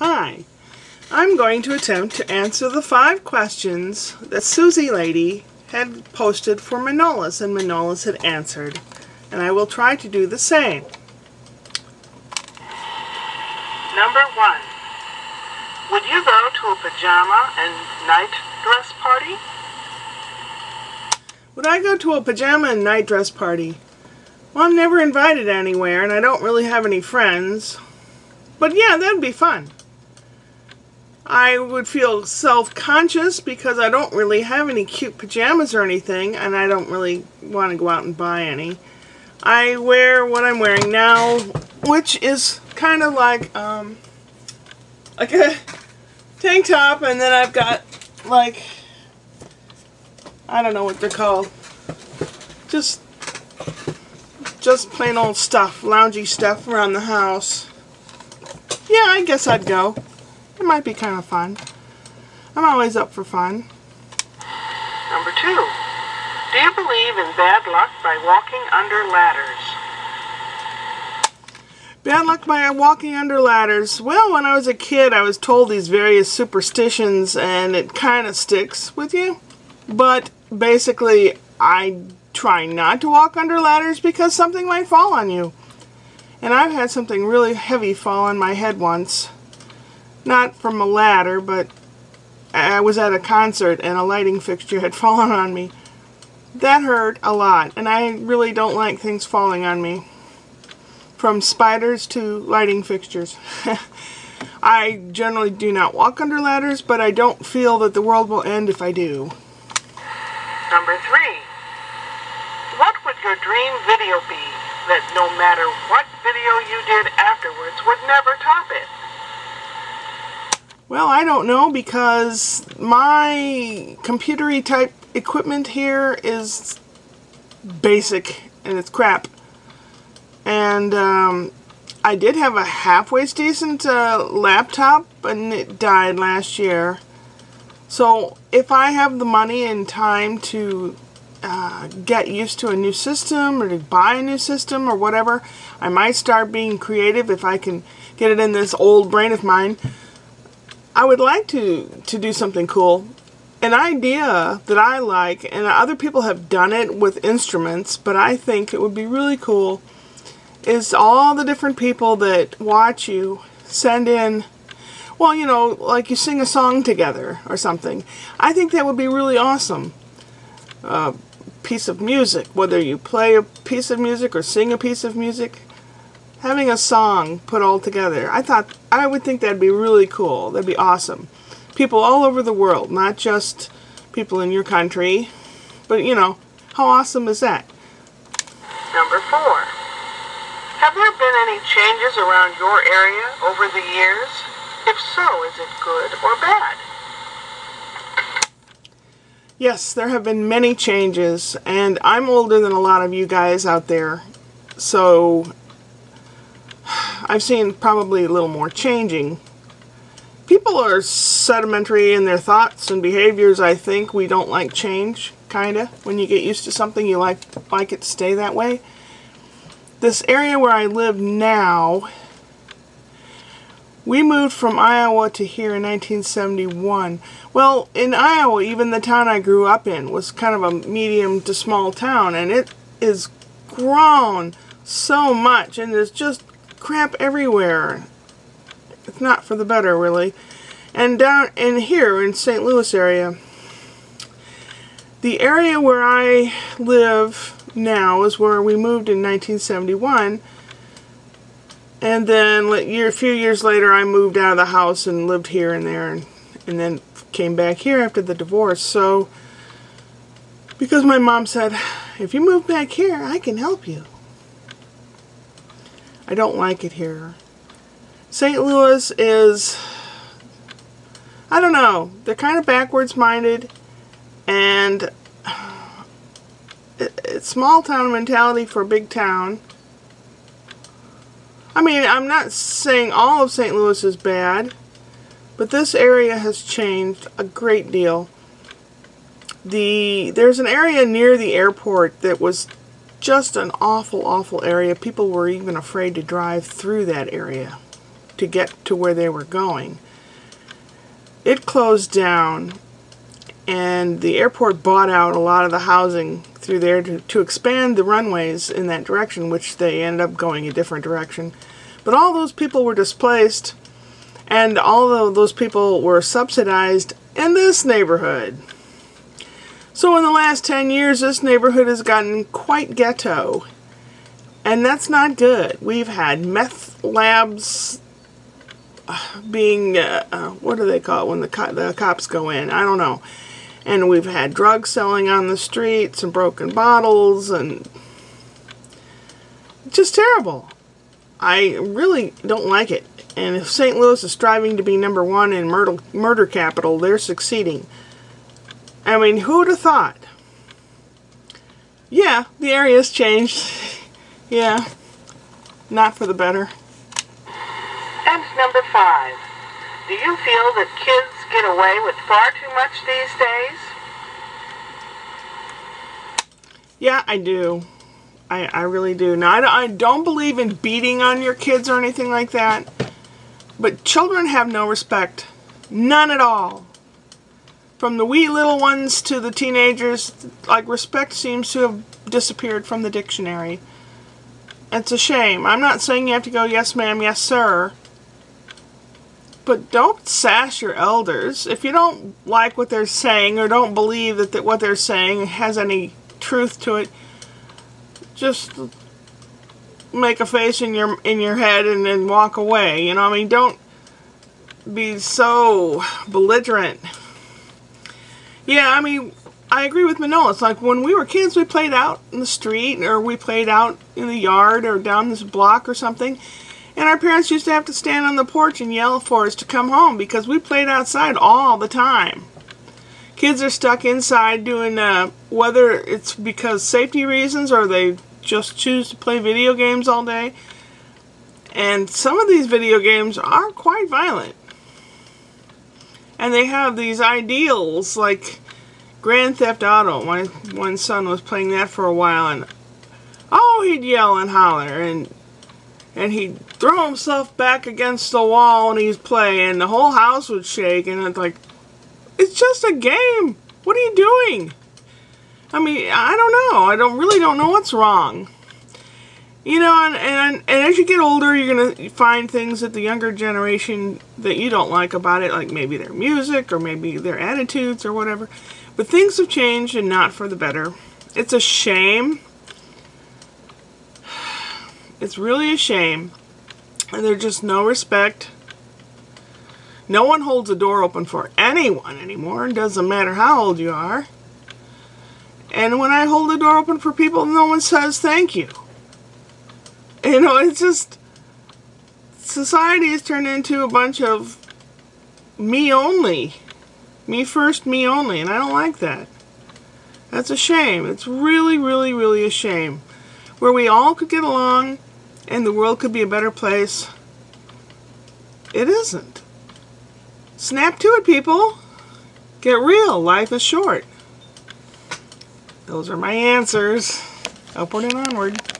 Hi, I'm going to attempt to answer the five questions that Suzielady had posted for Manolis and Manolis had answered, and I will try to do the same. Number one. Would you go to a pajama and night dress party? Would I go to a pajama and night dress party? Well, I'm never invited anywhere, and I don't really have any friends. But yeah, that'd be fun. I would feel self-conscious because I don't really have any cute pajamas or anything, and I don't really want to go out and buy any. I wear what I'm wearing now, which is kind of like, um, like a tank top, and then I've got, like, I don't know what they're called. Just, just plain old stuff, loungy stuff around the house. Yeah, I guess I'd go. It might be kind of fun. I'm always up for fun. Number two. Do you believe in bad luck by walking under ladders? Bad luck by walking under ladders. Well, when I was a kid, I was told these various superstitions, and it kind of sticks with you. But basically, I try not to walk under ladders because something might fall on you. And I've had something really heavy fall on my head once. Not from a ladder, but I was at a concert and a lighting fixture had fallen on me. That hurt a lot, and I really don't like things falling on me. From spiders to lighting fixtures. I generally do not walk under ladders, but I don't feel that the world will end if I do. Number three. What would your dream video be that no matter what video you did afterwards would never top it? Well, I don't know because my computery type equipment here is basic and it's crap. And um, I did have a halfway decent uh, laptop, and it died last year. So if I have the money and time to uh, get used to a new system or to buy a new system or whatever, I might start being creative if I can get it in this old brain of mine. I would like to, to do something cool. An idea that I like, and other people have done it with instruments, but I think it would be really cool, is all the different people that watch you send in, well, you know, like you sing a song together or something. I think that would be really awesome. A piece of music, whether you play a piece of music or sing a piece of music, having a song put all together. I thought I would think that'd be really cool. That'd be awesome. People all over the world, not just people in your country, but you know, how awesome is that? Number four. Have there been any changes around your area over the years? If so, is it good or bad? Yes, there have been many changes, and I'm older than a lot of you guys out there, so I've seen probably a little more changing. People are sedimentary in their thoughts and behaviors, I think. We don't like change, kinda. When you get used to something, you like, like it to stay that way. This area where I live now, we moved from Iowa to here in 1971. Well, in Iowa, even the town I grew up in was kind of a medium to small town, and it is grown so much, and there's just crap everywhere. It's not for the better, really. And down in here in St. Louis area, the area where I live now is where we moved in 1971. And then a few years later, I moved out of the house and lived here and there, and, and then came back here after the divorce. So, because my mom said, if you move back here, I can help you. I don't like it here. St. Louis is, I don't know, they're kind of backwards minded and it's small town mentality for big town. I mean, I'm not saying all of St. Louis is bad, but this area has changed a great deal. The There's an area near the airport that was just an awful, awful area. People were even afraid to drive through that area. to get to where they were going. It closed down and the airport bought out a lot of the housing through there to, to expand the runways in that direction, which they ended up going a different direction. But all those people were displaced, and all of those people were subsidized in this neighborhood. So in the last 10 years, this neighborhood has gotten quite ghetto. And that's not good. We've had meth labs uh, being, uh, uh, what do they call it when the, co the cops go in? I don't know and we've had drugs selling on the streets and broken bottles and just terrible. I really don't like it. And if St. Louis is striving to be number one in murder, murder capital, they're succeeding. I mean, who would have thought? Yeah, the area's changed. yeah, not for the better. And number five. Do you feel that kids get away with far too much these days? Yeah, I do. I, I really do. Now, I I don't believe in beating on your kids or anything like that, but children have no respect. None at all. From the wee little ones to the teenagers, like, respect seems to have disappeared from the dictionary. It's a shame. I'm not saying you have to go, yes ma'am, yes sir. But don't sass your elders. If you don't like what they're saying or don't believe that, that what they're saying has any truth to it, just make a face in your in your head and then walk away. You know, I mean, don't be so belligerent. Yeah, I mean, I agree with Manola. It's like when we were kids, we played out in the street or we played out in the yard or down this block or something. And our parents used to have to stand on the porch and yell for us to come home because we played outside all the time. Kids are stuck inside doing, uh, whether it's because safety reasons or they just choose to play video games all day. And some of these video games are quite violent. And they have these ideals like Grand Theft Auto. My one son was playing that for a while and oh, he'd yell and holler and and he'd throw himself back against the wall and he'd play and the whole house would shake and it's like it's just a game. What are you doing? I mean i don't know. I don't really don't know what's wrong you know and, and, and as you get older you're gonna find things that the younger generation that you don't like about it like maybe their music or maybe their attitudes or whatever but things have changed and not for the better it's a shame it's really a shame. And there's just no respect. No one holds a door open for anyone anymore. It doesn't matter how old you are. And when I hold the door open for people, no one says thank you. You know, it's just society has turned into a bunch of me only. Me first, me only. And I don't like that. That's a shame. It's really, really, really a shame. Where we all could get along and the world could be a better place. It isn't. Snap to it, people. Get real. Life is short. Those are my answers. Upward and onward.